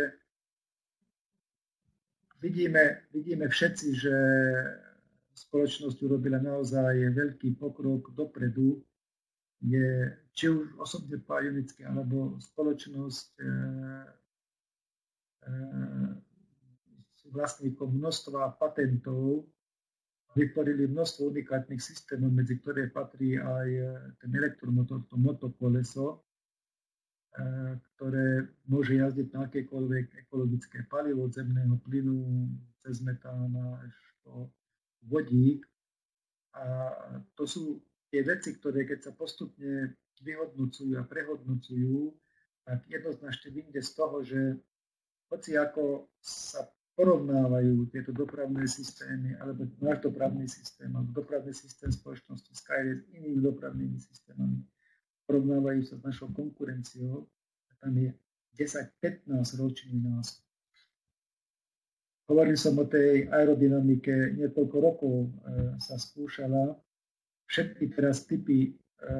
vidíme, vidíme všetci, že spoločnosť urobila naozaj veľký pokrok dopredu. Je či už osobne pájonické, alebo spoločnosť e, e, vlastníkom množstva patentov, vytvorili množstvo unikátnych systémov, medzi ktoré patrí aj ten elektromotor, to motokoleso, E, ktoré môže jazdiť na akékoľvek ekologické palivo, zemného plynu, cez metán až po vodík. A to sú tie veci, ktoré keď sa postupne vyhodnocujú a prehodnocujú, tak jednoznačne vyjde z toho, že hoci ako sa porovnávajú tieto dopravné systémy, alebo náš dopravný systém, alebo dopravný systém spoločnosti Skyrace s inými dopravnými systémami, porovnávajú sa s našou konkurenciou, tam je 10-15 ročný nástup. Hovoril som o tej aerodynamike, niekoľko rokov e, sa skúšala. Všetky teraz typy e,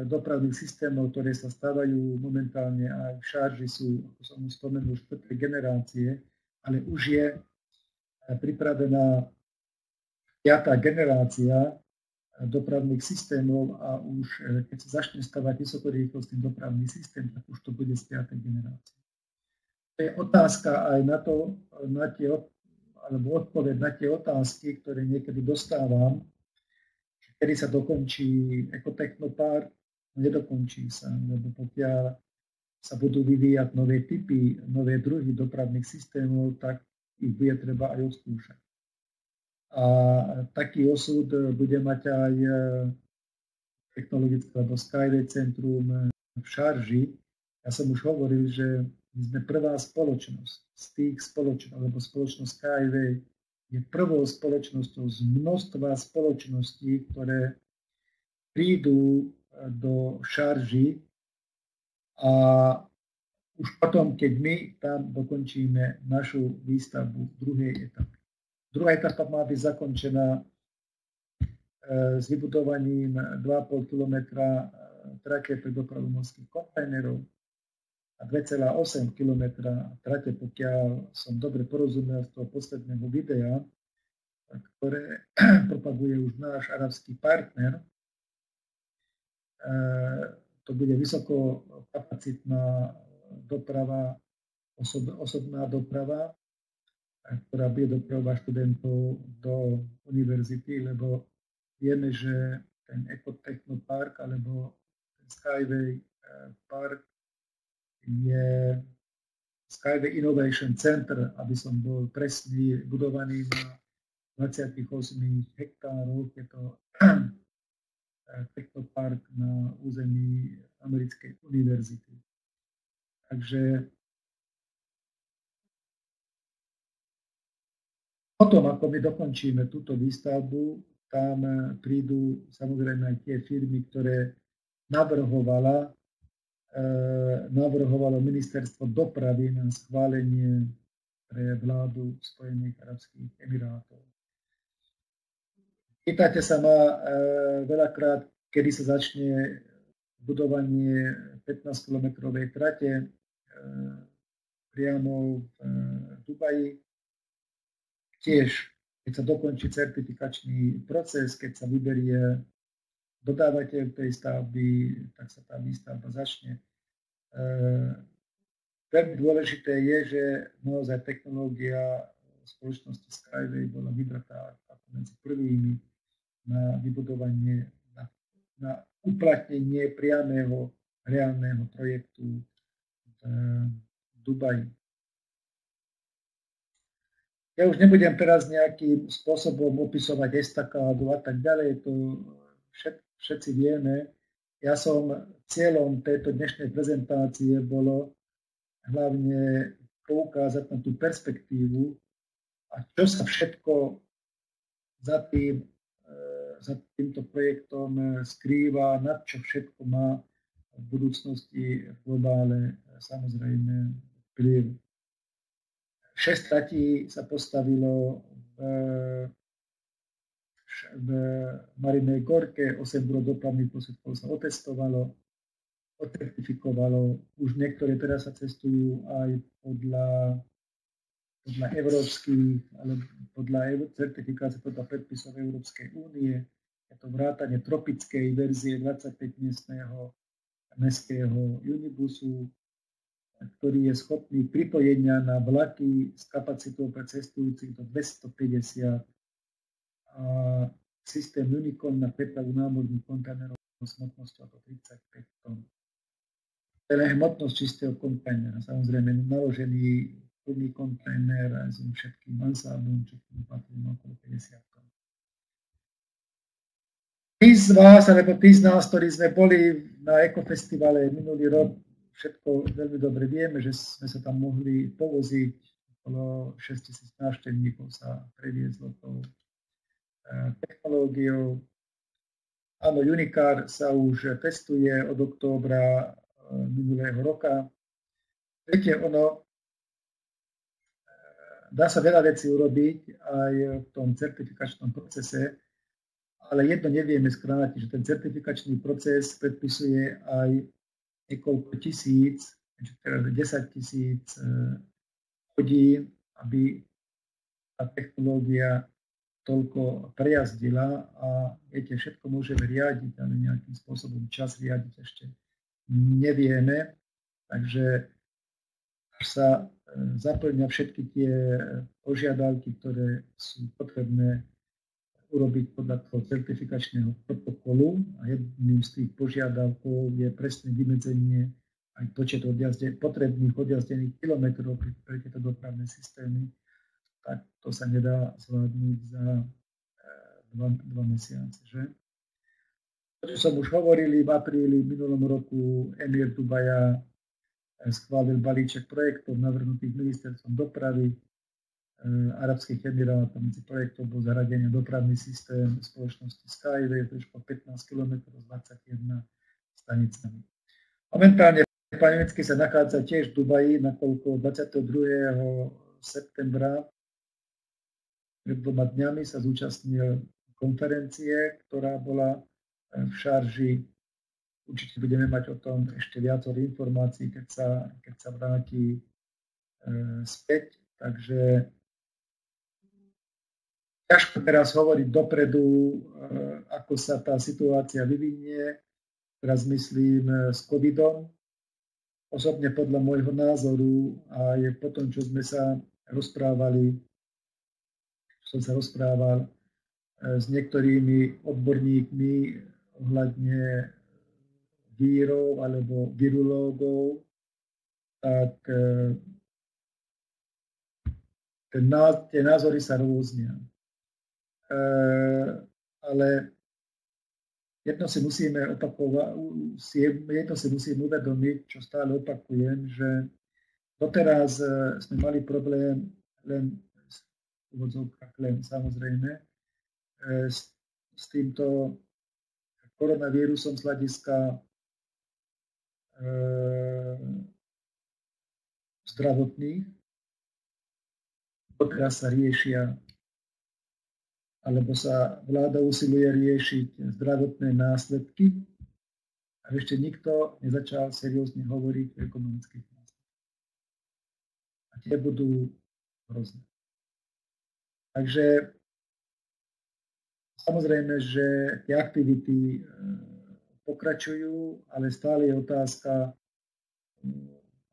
dopravných systémov, ktoré sa stávajú momentálne aj v šarži sú, ako som už spomenul, štvrtej generácie, ale už je pripravená piatá generácia dopravných systémov a už e, keď sa začne stavať vysokorýchlostný dopravný systém, tak už to bude z 5. generácie. To je otázka aj na to, na tie, alebo odpoveď na tie otázky, ktoré niekedy dostávam, kedy sa dokončí ekotechnopár, nedokončí sa, lebo pokiaľ sa budú vyvíjať nové typy, nové druhy dopravných systémov, tak ich bude treba aj odskúšať. A taký osud bude mať aj e, technologické alebo Skyway centrum e, v Šarži. Ja som už hovoril, že my sme prvá spoločnosť z tých spoločností, alebo spoločnosť Skyway je prvou spoločnosťou z množstva spoločností, ktoré prídu e, do Šarži a už potom, keď my tam dokončíme našu výstavbu druhej etapy. Druhá etapa má byť zakončená e, s vybudovaním 2,5 km e, trate pre dopravu morských kontajnerov a 2,8 km trate, pokiaľ som dobre porozumel z toho posledného videa, ktoré propaguje už náš arabský partner. to bude vysokokapacitná doprava, osob, osobná doprava, ktorá bude dopravovať študentov do univerzity, lebo vieme, že ten Ecotechnopark alebo ten Skyway Park je Skyway Innovation Center, aby som bol presný, budovaný na 28 hektároch. Je to technopark na území americkej univerzity. Takže potom, ako my dokončíme túto výstavbu, tam prídu samozrejme aj tie firmy, ktoré navrhovala Eh, navrhovalo ministerstvo dopravy na schválenie pre vládu Spojených arabských emirátov. Pýtate sa ma eh, veľakrát, kedy sa začne budovanie 15-kilometrovej trate priamo v Dubaji. Tiež, keď sa dokončí certifikačný proces, keď sa vyberie dodávateľ tej stavby, tak sa tá výstavba začne. E, veľmi dôležité je, že naozaj technológia spoločnosti Skyway bola vybratá ako medzi prvými na vybudovanie, na, na uplatnenie priamého reálneho projektu v Dubaji. Ja už nebudem teraz nejakým spôsobom opisovať estakádu a tak ďalej, to všetci vieme. Ja som cieľom tejto dnešnej prezentácie bolo hlavne poukázať na tú perspektívu a čo sa všetko za, tým, e, za týmto projektom skrýva, na čo všetko má v budúcnosti v globále samozrejme vplyv. Šesť tratí sa postavilo v v Marinej Gorke 8 dopravných posledkov sa otestovalo, ocertifikovalo. Už niektoré teraz sa cestujú aj podľa, podľa európskych, ale podľa certifikácie, podľa predpisov Európskej únie. Je to vrátanie tropickej verzie 25-miestného mestského unibusu, ktorý je schopný pripojenia na vlaky s kapacitou pre cestujúcich do 250 a systém Unicon na prepravu námorných kontajnerov s hmotnosťou do 35 tón. To je hmotnosť čistého kontajnera. Samozrejme, naložený plný kontajner s všetkým ansáblom, čo k patrí okolo 50 tón. Tí z vás, alebo tí z nás, ktorí sme boli na ekofestivale minulý rok, všetko veľmi dobre vieme, že sme sa tam mohli povoziť. Okolo 6 tisíc návštevníkov sa previezlo tou technológiou. Áno, Unicar sa už testuje od októbra e, minulého roka. Viete, ono, e, dá sa veľa vecí urobiť aj v tom certifikačnom procese, ale jedno nevieme skrátiť, že ten certifikačný proces predpisuje aj niekoľko tisíc, teda 10 tisíc e, hodín, aby tá technológia toľko prejazdila a viete, všetko môžeme riadiť, ale nejakým spôsobom čas riadiť ešte nevieme. Takže až sa e, zaplňa všetky tie požiadavky, ktoré sú potrebné urobiť podľa toho certifikačného protokolu a jedným z tých požiadavkov je presné vymedzenie aj počet odjazde, potrebných odjazdených kilometrov pre, pre tieto dopravné systémy tak to sa nedá zvládnuť za eh, dva, dva mesiace. Že? Čo som už hovorili, v apríli minulom roku Emir Dubaja eh, schválil balíček projektov navrhnutých ministerstvom dopravy Arabských Emirátov. Medzi projektov bol zaradený dopravný systém spoločnosti Skyway, to je 15 km s 21 stanicami. Momentálne pán sa nachádza tiež v Dubaji, nakoľko 22. septembra pred dvoma dňami sa zúčastnil konferencie, ktorá bola eh, v Šarži. Určite budeme mať o tom ešte viac informácií, keď sa, keď sa vráti e, späť. Takže ťažko teraz hovoriť dopredu, e, ako sa tá situácia vyvinie. teraz myslím s covidom. Osobne podľa môjho názoru a je po tom, čo sme sa rozprávali, som sa rozprával s niektorými odborníkmi ohľadne vírov alebo virulógov, tak ten, tie názory sa rôznia. E, ale jedno si musíme opakovať, jedno si musím uvedomiť, čo stále opakujem, že doteraz e, sme mali problém len v úvodzovkách len samozrejme e, s, s týmto koronavírusom z hľadiska e, zdravotných, teraz sa riešia alebo sa vláda usiluje riešiť zdravotné následky a ešte nikto nezačal seriózne hovoriť o ekonomických následkoch. A tie budú hrozné. Takže samozrejme, že tie aktivity e, pokračujú, ale stále je otázka,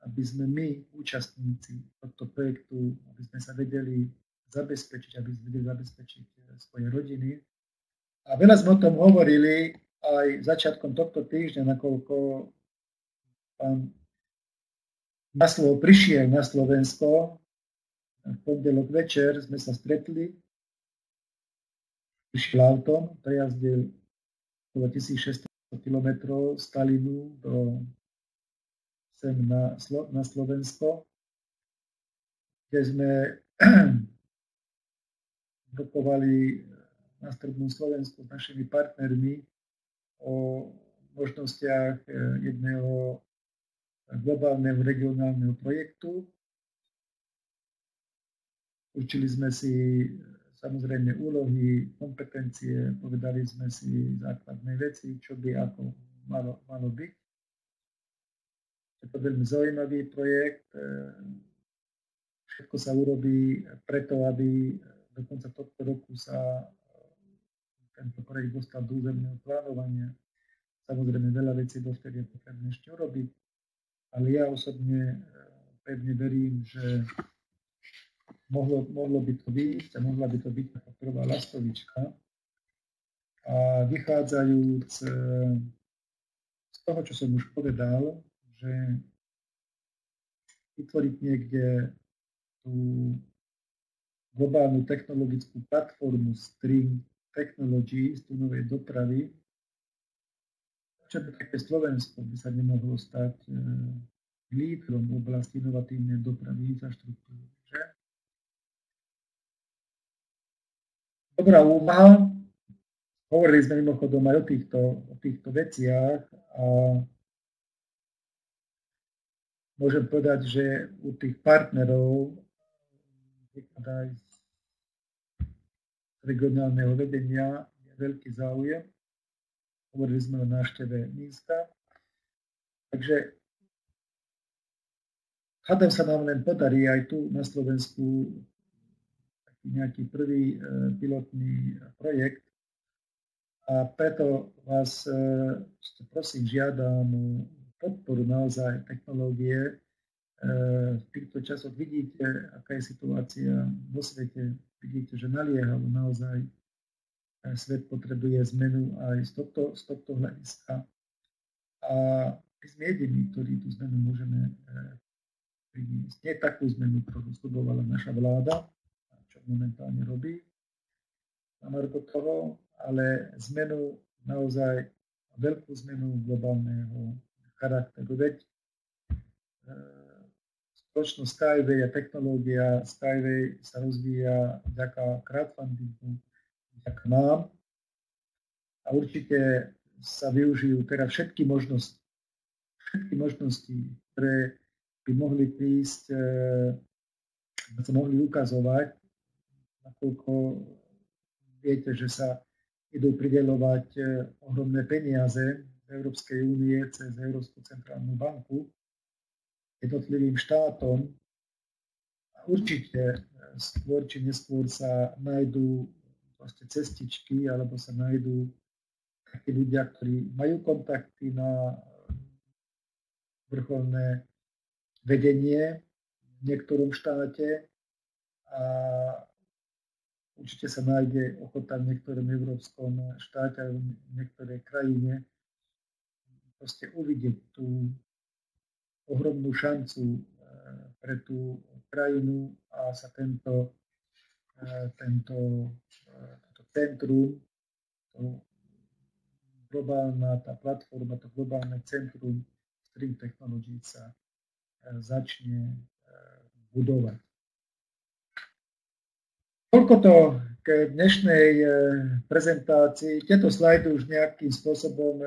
aby sme my, účastníci tohto projektu, aby sme sa vedeli zabezpečiť, aby vedeli zabezpečiť eh, svoje rodiny. A veľa sme o tom hovorili aj začiatkom tohto týždňa, nakoľko pán Maslow prišiel na Slovensko, v pondelok večer sme sa stretli, prišiel autom, prejazdil okolo 1600 km z Talinu do sem na, na Slovensko, kde sme rokovali na Strednom Slovensku s našimi partnermi o možnostiach e, jedného globálneho regionálneho projektu. Učili sme si samozrejme úlohy, kompetencie, povedali sme si základné veci, čo by ako malo, malo byť. Je to veľmi zaujímavý projekt. Všetko sa urobí preto, aby do konca tohto roku sa e, tento projekt dostal do územného plánovania. Samozrejme, veľa vecí dovtedy je potrebné ešte urobiť, ale ja osobne e, pevne verím, že mohlo, mohlo by to byť a mohla by to byť taká prvá lastovička. A vychádzajúc z toho, čo som už povedal, že vytvoriť niekde tú globálnu technologickú platformu String Technology z novej dopravy, čo také Slovensko by sa nemohlo stať e, lídrom v oblasti inovatívnej dopravy infraštruktúry. Že? Dobrá úvaha. Hovorili sme mimochodom aj o týchto, o týchto veciach a môžem povedať, že u tých partnerov aj z regionálneho vedenia je veľký záujem. Hovorili sme o návšteve Minska. Takže hádam sa nám len podarí aj tu na Slovensku nejaký prvý e, pilotný projekt. A preto vás e, prosím žiadam podporu naozaj technológie. E, v týchto časoch vidíte, aká je situácia vo svete. Vidíte, že naliehavo naozaj e, svet potrebuje zmenu aj z tohto, z tohto hľadiska. A my sme jediní, ktorí tú zmenu môžeme e, priniesť. Nie takú zmenu, ktorú slubovala naša vláda, čo momentálne robí na margo toho, ale zmenu naozaj veľkú zmenu globálneho charakteru. Veď e, spoločnosť Skyway a technológia Skyway sa rozvíja vďaka crowdfundingu, vďaka nám. A určite sa využijú teda všetky možnosti, všetky možnosti, ktoré by mohli prísť, e, sa mohli ukazovať, nakoľko viete, že sa idú pridelovať e, ohromné peniaze Európskej únie cez Európsku centrálnu banku jednotlivým štátom. Určite e, skôr či neskôr sa nájdú vlastne cestičky alebo sa nájdú takí ľudia, ktorí majú kontakty na vrcholné vedenie v niektorom štáte a určite sa nájde ochota v niektorom európskom štáte alebo v niektorej krajine proste uvidieť tú ohromnú šancu eh, pre tú krajinu a sa tento, eh, tento, eh, toto centrum, to globálna tá platforma, to globálne centrum Stream Technology sa začne budovať. Toľko to k dnešnej prezentácii. Tieto slajdy už nejakým spôsobom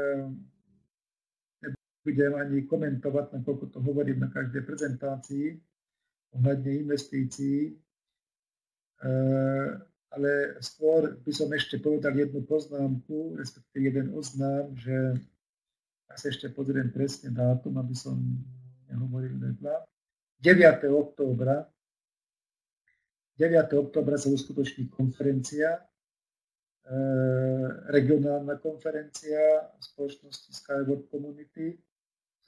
nebudem ani komentovať, nakoľko to hovorím na každej prezentácii ohľadne investícií. E, ale skôr by som ešte povedal jednu poznámku, respektíve jeden oznám, že ja sa ešte pozriem presne dátum, aby som nehovoril vedľa. 9. októbra 9. októbra sa uskutoční konferencia, e, regionálna konferencia spoločnosti Skyward Community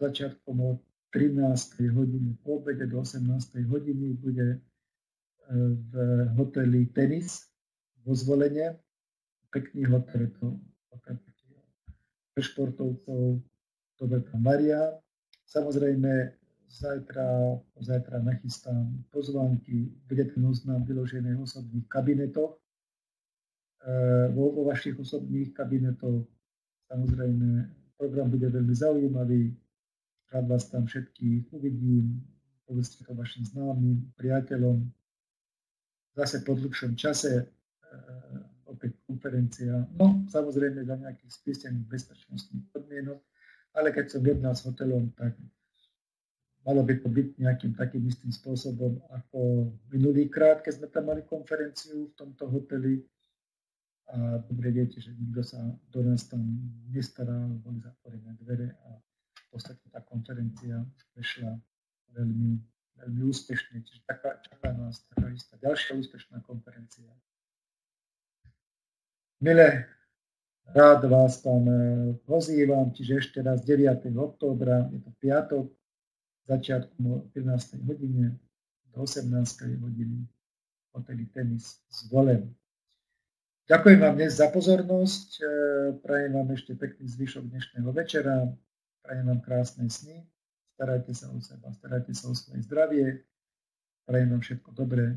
začiatkom o 13. hodiny po obede do 18. hodiny bude e, v hoteli Tenis vo zvolenie. Pekný hotel, to pre športovcov, to tam Maria. Samozrejme, zajtra, zajtra nachystám pozvánky, bude ten oznám vyložený v osobných kabinetoch. E, vo, vo vašich osobných kabinetoch samozrejme program bude veľmi zaujímavý, Rád vás tam všetkých uvidím, povedzte to vašim známym, priateľom. Zase po dlhšom čase, e, opäť konferencia, no samozrejme za nejakých spísených bezpečnostných podmienok, ale keď som jednal s hotelom, tak malo by to byť nejakým takým istým spôsobom ako minulý krát, keď sme tam mali konferenciu v tomto hoteli. A dobre viete, že nikto sa do nás tam nestaral, boli zatvorené dvere a podstate tá konferencia prešla veľmi, veľmi úspešne. Čiže taká, čaká nás taká istá ďalšia úspešná konferencia. Milé, rád vás tam e, pozývam, čiže ešte raz 9. októbra, je to piatok, začiatkom o 15. hodine do 18. hodiny hoteli Tenis zvolen. Ďakujem vám dnes za pozornosť, e, prajem vám ešte pekný zvyšok dnešného večera, Prajem vám krásne sny, starajte sa o seba, starajte sa o svoje zdravie, prajem vám všetko dobré.